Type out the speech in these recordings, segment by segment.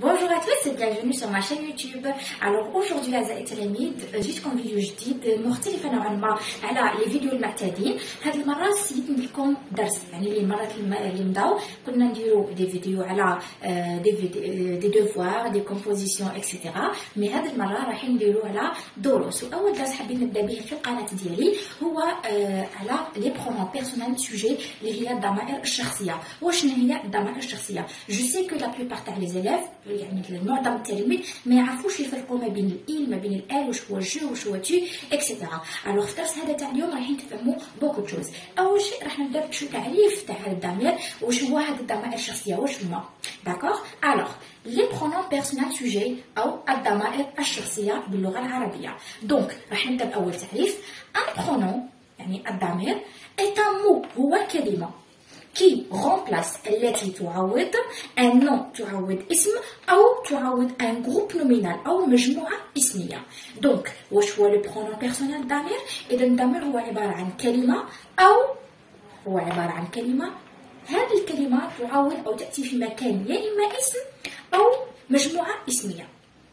Bonjour à tous et bienvenue sur ma chaîne YouTube. Alors aujourd'hui أعزائي التلاميذ جيتكم فيديو جديد مختلف نوعا ما على لي فيديو المعتادين هذه المرة سيت ندير لكم درس يعني لي المرات اللي مضاو كنا نديرو دي فيديو على دي دي دوفوار دي كومبوزيسيون اكسيتيرا مي هذه المرة راح نديرو على دروس واول درس حابين نبدا به في القناة ديالي هو على لي برونون بيرسونيل سوجي اللي هي الضمائر الشخصية وشنو هي الضمائر الشخصية جو سي كو لا بلوبار تاع لي زيليف يعني معظم التلاميذ ما يعرفوش يفرقوا ما بين الإيل ما بين الآل واش هو جو واش هو تو اكسيتيرا الوغ في الدرس هذا تاع اليوم رايحين تفهموا بوكو تشوز أول شيء راح نبدأ بشو تعريف تاع هذا الضمير واش هو هذا الضمائر الشخصيه واش هما داكوغ الوغ لي برونون بيرسونال سوجي أو الضمائر الشخصية باللغة العربية. دونك راح نبدأ بأول تعريف. ان برونون يعني الضمير un mot هو كلمة. كي remplace التي تعوض ان نون تعوض اسم أو تعوض ان جروب نومينال أو مجموعه اسميه دونك واش هو لو برونون بيرسونال دامير اذا دامير هو عباره عن كلمه أو هو عباره عن كلمه هذه الكلمة تعوض أو تاتي في مكان يا اما اسم أو مجموعه اسميه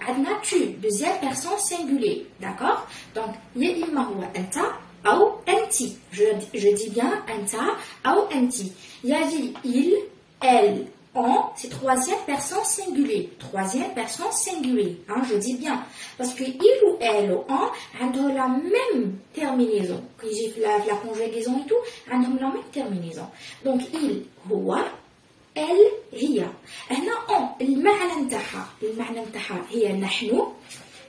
عندنا tu deuxième personne singulier d'accord donc يا اما هو انت او انت je, je dis bien انت او انت يجي il elle on c'est troisième personne singulier troisième personne singulier hein, je dis bien parce que il ou elle ou on عندهم la même terminaison quand j'ai la, la conjugaison et tout عندهم la même terminaison donc il هو ال هي. هنا اون المعنى نتاعها. المعنى نتاعها هي نحن.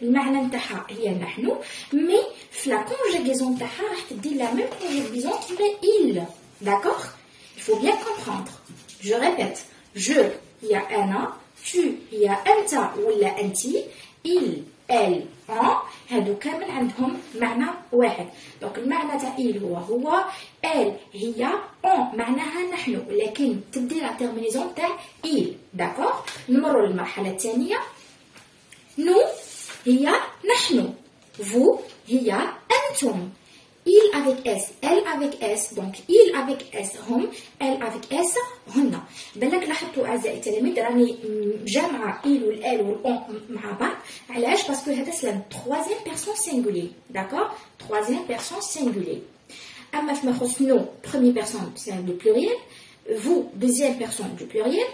المعنى نتاعها هي نحن. مي في لا كونجيغيزون نتاعها راح تدي لا ميم كونجيغيزون كيما il. داكوغ il faut bien comprendre. Je répète. Je هي أنا tu هي انت ولا انتي il. Elle ان هادو كامل عندهم معنى واحد. دونك المعنى تاع il هو هو elle هي أون. معناها نحن. لكن تبدي لا تيرمينيزون تاع il داكوغ نمروا للمرحلة الثانية. نو هي نحن. vous هي أنتم. il avec s elle avec s donc il avec s هم elle avec s هن بالك لاحظتوا اعزائي التلاميذ راني جامعه il والال والأون مع بعض علاش باسكو هذا سلام troisième personne singulier d'accord troisième personne singulier اما فيما يخص nous première personne c'est du pluriel vous deuxième personne du pluriel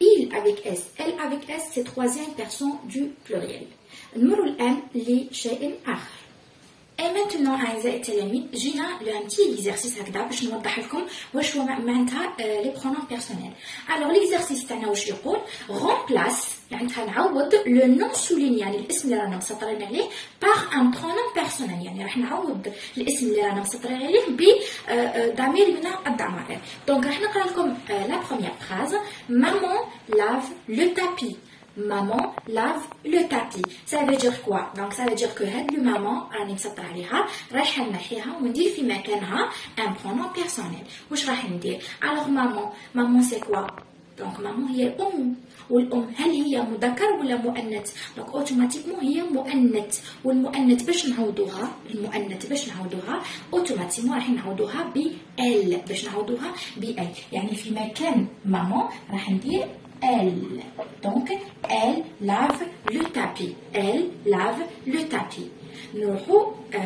il avec s elle avec s c'est troisième personne du pluriel نمر الان لشيء اخر اي مانتونون اعزائي التلاميذ جينا لو ان تي اكزرسيس هكذا باش نوضح لكم واش هو معناتها لي برونون بيرسونيل الوغ ليكزرسيس تاعنا واش يقول رومبلاس يعني نعوض لو نون سوليني يعني الاسم اللي رانا مسطرين عليه باغ ان برونون بيرسونيل يعني راح نعوض الاسم اللي رانا مسطرين عليه ب ضمير من الضمائر دونك راح نقرا لكم لا بروميير فراز مامون لاف لو تابي Maman lave le tapis. Ça veut dire quoi? Donc ça veut dire que هاد لو maman راني مسطر عليها رايحه نحيها وندير في مكانها ان برونون بيرسونيل واش راح ندير الوغ مامون مامون سي كوا دونك مامون هي الام والام هل هي مذكر ولا مؤنث دونك اوتوماتيكمون هي مؤنث والمؤنث باش نعوضوها المؤنث باش نعوضوها اوتوماتيكمون راح نعوضوها ب ال باش نعوضوها ب ال يعني في مكان مامون راح ندير elle. Donc, elle lave le tapis. Elle lave le tapis. Nous euh,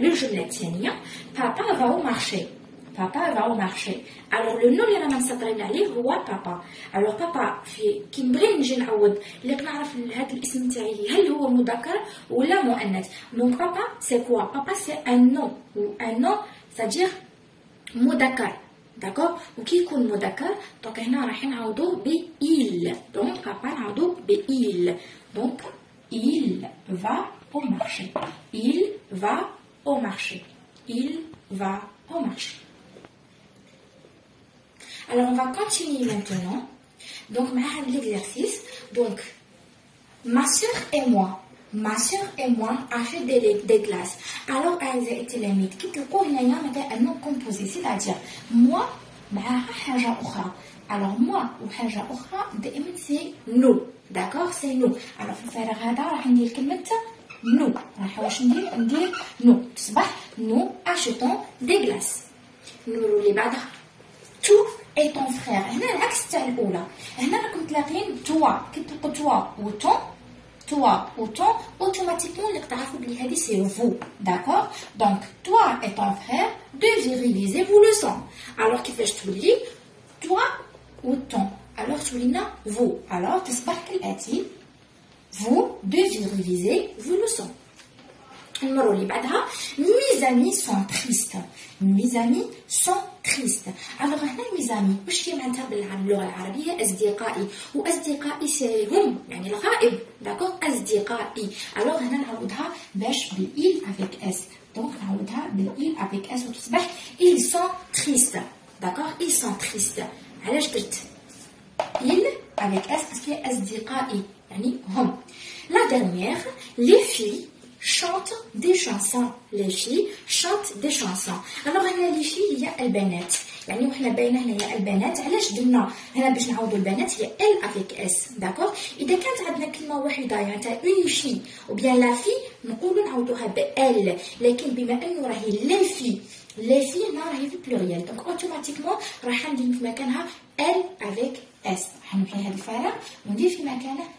le journée الثانية papa va au marché. Papa va au marché. Alors le nom اللي رانا مسطرين عليه هو بابا. Alors papa في كي نبغي نجي نعوض لك نعرف هذا الاسم تاعي هل هو مذكر ولا مؤنث. Donc papa c'est quoi? Papa c'est un nom ou un nom c'est-à-dire مذكر. D'accord Donc, il y Donc, on va il. Donc, il. Il va au marché. Il va au marché. Il va au marché. Alors, on va continuer maintenant. Donc, l'exercice. Donc, ma soeur et moi, ma soeur et moi achètent des, des glaces. Alors, أعزائي التلاميذ كي تلقوا هنايا مثلا un nom composé, c'est-à-dire moi معها حاجة أخرى. Alors moi وحاجة أخرى دائما c'est nous. D'accord C'est nous. Alors في الفراغ هذا راح ندير كلمة nous. راح واش ندير ندير nous. تصبح nous achetons des glaces. نمرو اللي بعدها تو اي طون فخير هنا العكس تاع الاولى هنا راكم تلاقين توا كي تلقوا توا و طون toi ou ton, automatiquement, c'est vous. D'accord? Donc, toi et ton frère, deux réviser vous le sang. Alors, qui fait je te dis, toi ou ton. Alors, tu dis vous. Alors, tu vous, deux virilisez-vous le sang. المرة اللي بعدها ميزامي سون تريست ميزامي سون تريست الوغ هنا ميزامي واش كي معناتها باللغة العربية أصدقائي وأصدقائي سي هم يعني الغائب داكوغ أصدقائي الوغ هنا نعوضها باش بالإيل افيك اس دونك نعوضها بالإيل افيك اس وتصبح إيل سون تريست داكوغ إيل سون تريست علاش درت إيل افيك اس باسكو أصدقائي يعني هم لا dernière les filles chante des chansons. Les filles chantent des chansons. Alors هنا les filles هي البنات يعني وحنا باينه هنا هي البنات علاش درنا هنا باش نعوضوا البنات هي ال افيك اس داكور إذا كانت عندنا كلمة واحدة يعني تاع اون في أو لا في نقولوا نعوضوها بال لكن بما إنه راهي لي في لي في هنا راهي في بلوريال دونك اوتوماتيكمون راح ندير في مكانها ال افيك اس راح نمحي هذا الفراغ وندير في مكانه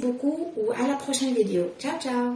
beaucoup ou à la prochaine vidéo. Ciao, ciao